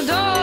the door.